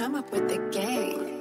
come up with the game.